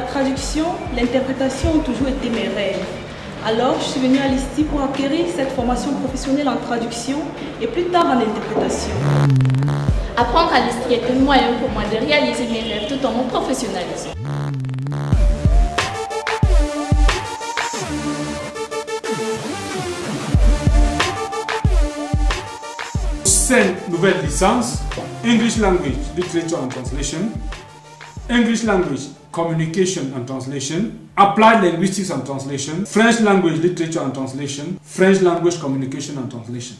traduction, l'interprétation ont toujours été mes rêves. Alors, je suis venue à l'ISTI pour acquérir cette formation professionnelle en traduction et plus tard en interprétation. Apprendre à l'ISTI est un moyen pour moi de réaliser mes rêves tout en me professionnalisant. Cinq nouvelles licences English Language Literature and Translation, English Language Communication and Translation, Applied Linguistics and Translation, French Language Literature and Translation, French Language Communication and Translation.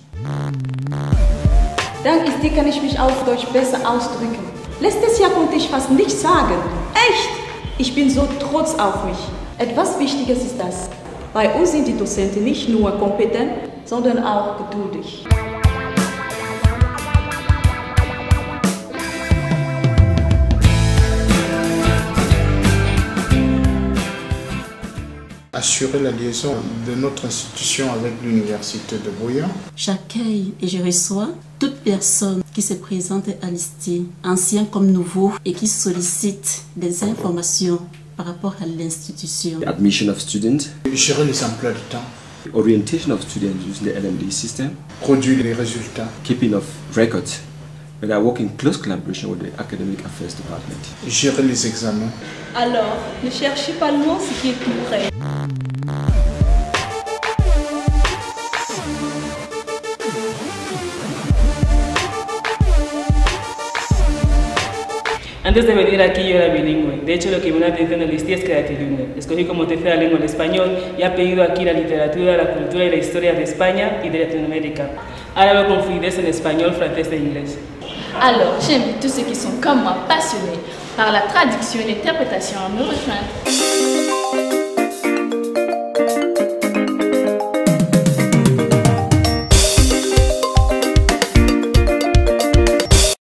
Dank ist die kann ich mich auf Deutsch besser ausdrücken. Letztes Jahr konnte ich fast nichts sagen. Echt! Ich bin so trotz auf mich. Etwas Wichtiges ist das. Bei uns sind die Dozenten nicht nur kompetent, sondern auch geduldig. Assurer la liaison de notre institution avec l'université de Bouillon. J'accueille et je reçois toute personne qui se présente à l'ISTI, anciens comme nouveaux, et qui sollicite des informations par rapport à l'institution. Admission of students, Gérer les emplois du temps, orientation of students using the LMD system, produire les résultats, keeping of records, and I work in close collaboration with the Academic Affairs Department. gérer les examens. Alors, ne cherchez pas loin ce qui est plus près. Antes de venir aquí yo era bilingüe. De hecho, lo que me llamó la atención ISTI es que era trilingüe. Escogí como tercera lengua el español y he pedido aquí la literatura, la cultura y la historia de España y de Latinoamérica. Ahora veo con fluidez en español, francés e inglés. Alors, j'invite tous ceux qui sont comme moi passionnés par la traduction et l'interprétation à me rejoindre.